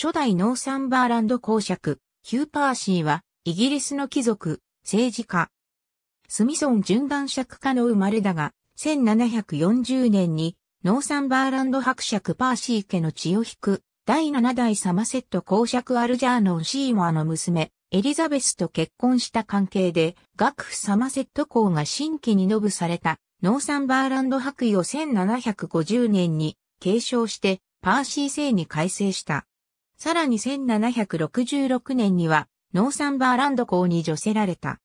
初代ノーサンバーランド公爵、ヒューパーシーは、イギリスの貴族、政治家。スミソン順男爵家の生まれだが、1740年に、ノーサンバーランド伯爵パーシー家の血を引く、第7代サマセット公爵アルジャーノンシーモアの娘、エリザベスと結婚した関係で、学府サマセット公が新規にノブされた、ノーサンバーランド伯位を1750年に継承して、パーシー制に改正した。さらに1766年には、ノーサンバーランド公に除せられた。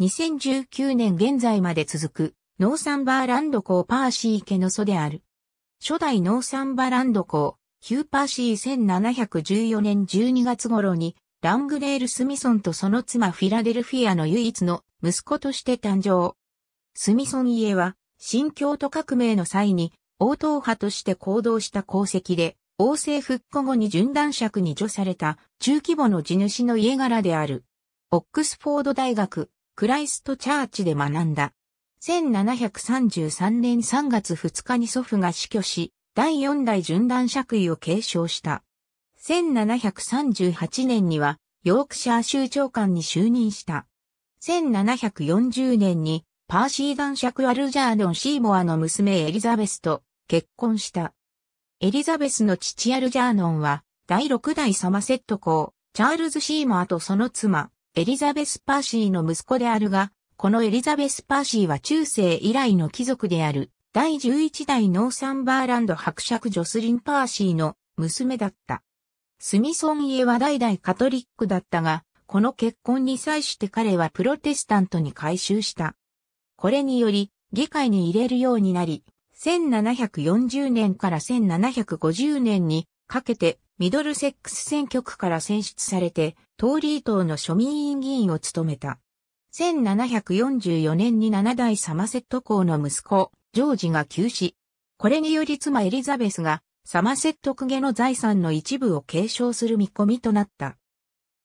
2019年現在まで続く、ノーサンバーランド公パーシー家の祖である。初代ノーサンバーランド公、ヒューパーシー1714年12月頃に、ラングレール・スミソンとその妻フィラデルフィアの唯一の息子として誕生。スミソン家は、新京都革命の際に、応答派として行動した功績で、王政復古後に順断爵に除された中規模の地主の家柄である。オックスフォード大学、クライストチャーチで学んだ。1733年3月2日に祖父が死去し、第4代順断爵位を継承した。1738年には、ヨークシャー州長官に就任した。1740年に、パーシー男爵アルジャードン・シーモアの娘エリザベスと結婚した。エリザベスの父アルジャーノンは、第6代サマセット公、チャールズ・シーモアとその妻、エリザベス・パーシーの息子であるが、このエリザベス・パーシーは中世以来の貴族である、第11代ノーサンバーランド伯爵ジョスリン・パーシーの娘だった。スミソン家は代々カトリックだったが、この結婚に際して彼はプロテスタントに改宗した。これにより、議会に入れるようになり、1740年から1750年にかけてミドルセックス選挙区から選出されて、トーリー党の庶民院議員を務めた。1744年に七代サマセット公の息子、ジョージが急死。これにより妻エリザベスがサマセット公家の財産の一部を継承する見込みとなった。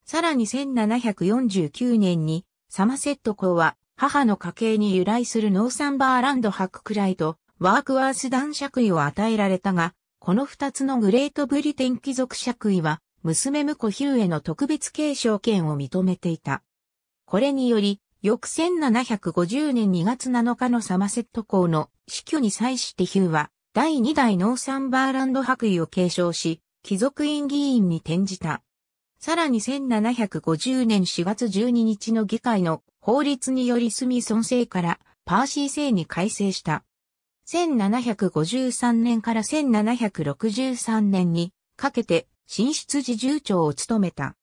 さらに1749年にサマセット公は母の家系に由来するノーサンバーランドククライとワークワース男爵位を与えられたが、この二つのグレートブリテン貴族爵位は、娘婿ヒューへの特別継承権を認めていた。これにより、翌1750年2月7日のサマセット公の死去に際してヒューは、第2代ノーサンバーランド白衣を継承し、貴族院議員に転じた。さらに1750年4月12日の議会の法律によりスミソン制からパーシー制に改正した。1753年から1763年にかけて進出時重長を務めた。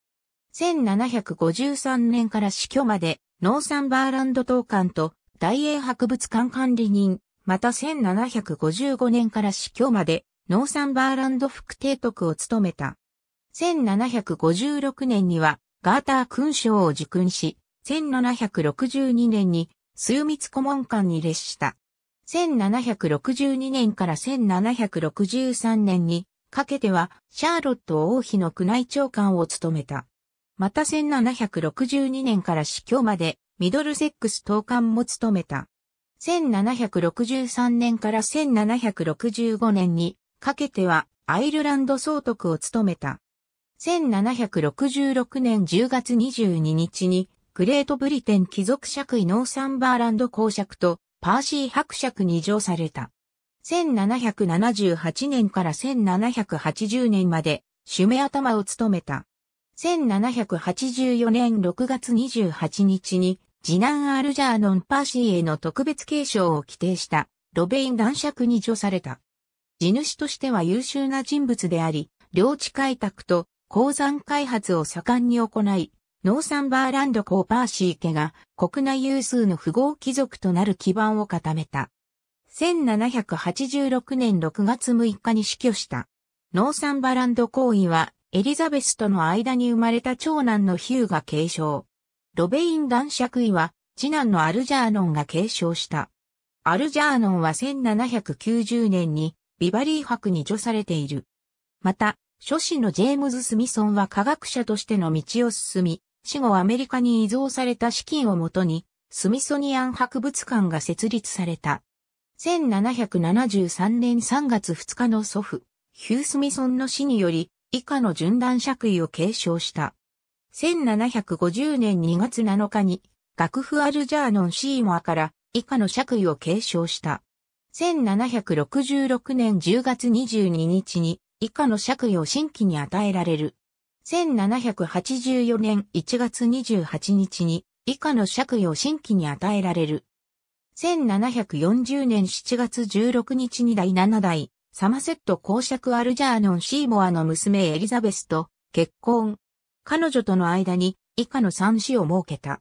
1753年から死去までノーサンバーランド当館と大英博物館管理人、また1755年から死去までノーサンバーランド副提督を務めた。1756年にはガーター勲章を受勲し、1762年に枢密顧問官に列した。1762年から1763年にかけてはシャーロット王妃の宮内長官を務めた。また1762年から死去までミドルセックス統監も務めた。1763年から1765年にかけてはアイルランド総督を務めた。1766年10月22日に、グレートブリテン貴族爵位ノーサンバーランド公爵とパーシー伯爵に上された。1778年から1780年まで、シュメ頭を務めた。1784年6月28日に、次男アルジャーノン・パーシーへの特別継承を規定したロベイン男爵に除された。地主としては優秀な人物であり、領地開拓と鉱山開発を盛んに行い、ノーサンバーランドコーパーシー家が国内有数の富豪貴族となる基盤を固めた。1786年6月6日に死去した。ノーサンバーランド公位はエリザベスとの間に生まれた長男のヒューが継承。ロベイン男爵位は次男のアルジャーノンが継承した。アルジャーノンは1790年にビバリー博に除されている。また、諸子のジェームズ・スミソンは科学者としての道を進み、死後アメリカに移蔵された資金をもとに、スミソニアン博物館が設立された。1773年3月2日の祖父、ヒュー・スミソンの死により、以下の順断爵位を継承した。1750年2月7日に、楽譜アルジャーノンシーモアから以下の爵位を継承した。1766年10月22日に以下の爵位を新規に与えられる。1784年1月28日に以下の爵位を新規に与えられる。1740年7月16日に第7代サマセット公爵アルジャーノン・シーモアの娘エリザベスと結婚。彼女との間に以下の三子を設けた。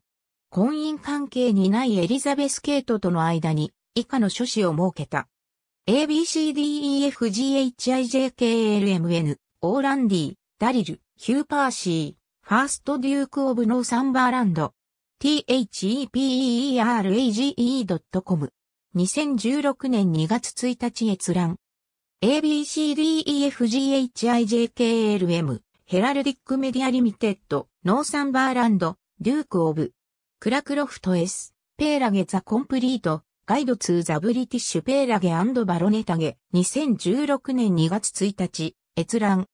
婚姻関係にないエリザベス・ケイトとの間に以下の諸子を設けた。ABCDEFGHIJKLMN、 O、Lundy、Darryl、Hugh Percy、First Duke of Northumberland、thepeerage.com。2016年2月1日閲覧。ABCDEFGHIJKLM、Heraldic Media Limited、Northumberland、Duke of、Cracroft's、Peerage The Complete、Guide to the British Peerage Baronetage、2016年2月1日、閲覧。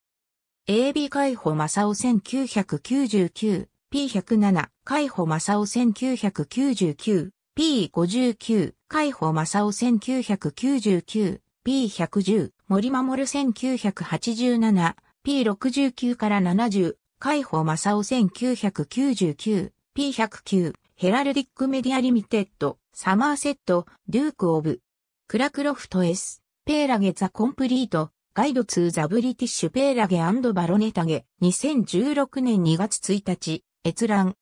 AB 海保正夫1999、P107、海保正夫1999、P59、海保正夫1999、P110、森守1987、P69 から70、海保正夫1999、P109、 Heraldic Media Limited、Somerset、Duke of、Cracroft's、Peerage The Complete、Guide to the British Peerage Baronetage、2016年2月1日、閲覧。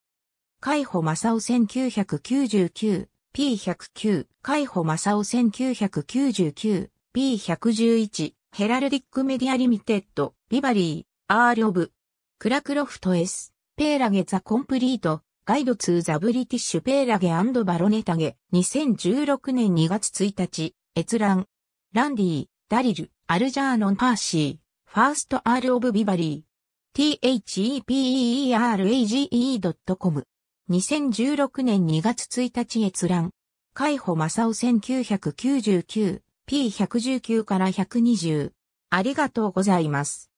海保正夫1999、P109、海保正夫1999、P111、 Heraldic Media Limited、Beverley、Earl of、Cracroft's、Peerage The Complete、Guide to the British Peerage Baronetage、2016年2月1日、閲覧。 Lundy、Darryl、Algernon Percy、First Earl of Beverley、thepeerage.com。2016年2月1日閲覧。海保正夫1999、P119 から120。ありがとうございます。